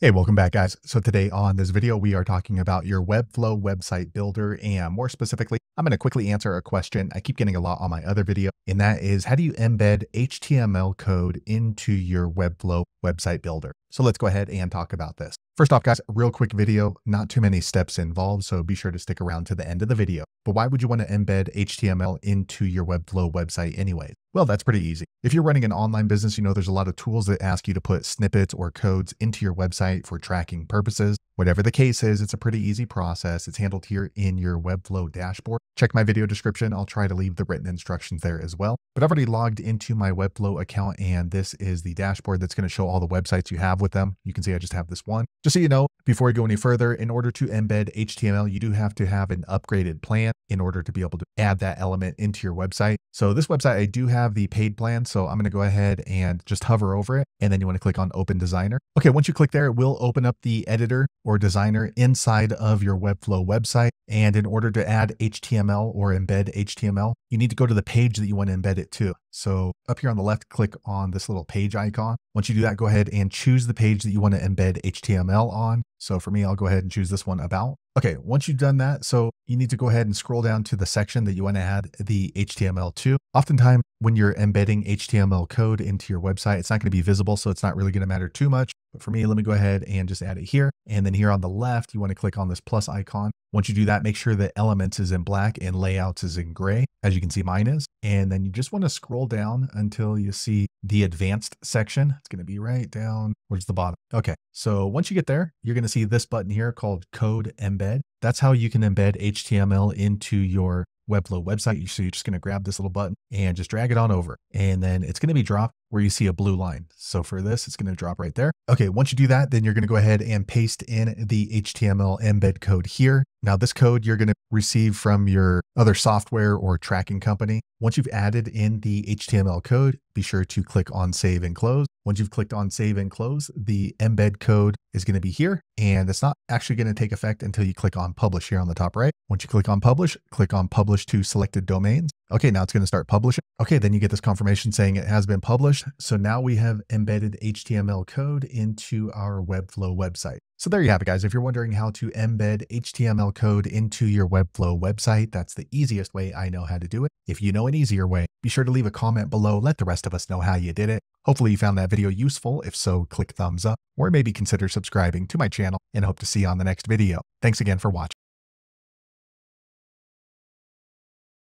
Hey, welcome back guys. So today on this video, we are talking about your Webflow website builder. And more specifically, I'm going to quickly answer a question I keep getting a lot on my other video. And that is how do you embed HTML code into your Webflow website builder? So let's go ahead and talk about this. First off, guys, real quick video, not too many steps involved, so be sure to stick around to the end of the video. But why would you want to embed HTML into your Webflow website anyways? Well, that's pretty easy. If you're running an online business, you know there's a lot of tools that ask you to put snippets or codes into your website for tracking purposes. Whatever the case is, it's a pretty easy process. It's handled here in your Webflow dashboard. Check my video description. I'll try to leave the written instructions there as well. But I've already logged into my Webflow account and this is the dashboard that's going to show all the websites you have with them. You can see I just have this one. Just so you know, before we go any further, in order to embed HTML, you do have to have an upgraded plan in order to be able to add that element into your website. So this website, I do have the paid plan. So I'm going to go ahead and just hover over it. And then you want to click on open designer. Okay. Once you click there, it will open up the editor or designer inside of your Webflow website. And in order to add HTML or embed HTML, you need to go to the page that you want to embed it to. So up here on the left, click on this little page icon. Once you do that, go ahead and choose the page that you want to embed HTML on. So for me, I'll go ahead and choose this one about. Okay, once you've done that, so you need to go ahead and scroll down to the section that you want to add the HTML to. Oftentimes, when you're embedding HTML code into your website, it's not going to be visible, so it's not really going to matter too much. But for me, let me go ahead and just add it here. And then here on the left, you want to click on this plus icon. Once you do that, make sure that elements is in black and layouts is in gray, as you can see mine is. And then you just want to scroll down until you see the advanced section. It's going to be right down towards the bottom. Okay, so once you get there, you're going to see this button here called Code Embed. That's how you can embed HTML into your Webflow website. So you're just going to grab this little button and just drag it on over. And then it's going to be dropped where you see a blue line. So for this, it's going to drop right there. Okay, once you do that, then you're going to go ahead and paste in the HTML embed code here. Now this code you're going to receive from your other software or tracking company. Once you've added in the HTML code, be sure to click on save and close. Once you've clicked on save and close, the embed code is going to be here and it's not actually going to take effect until you click on publish here on the top right. Once you click on publish, click on publish to selected domains. Okay, now it's going to start publishing. Okay, then you get this confirmation saying it has been published. So now we have embedded HTML code into our Webflow website. So there you have it, guys. If you're wondering how to embed HTML code into your Webflow website, that's the easiest way I know how to do it. If you know an easier way, be sure to leave a comment below. Let the rest of us know how you did it. Hopefully you found that video useful. If so, click thumbs up or maybe consider subscribing to my channel and hope to see you on the next video. Thanks again for watching.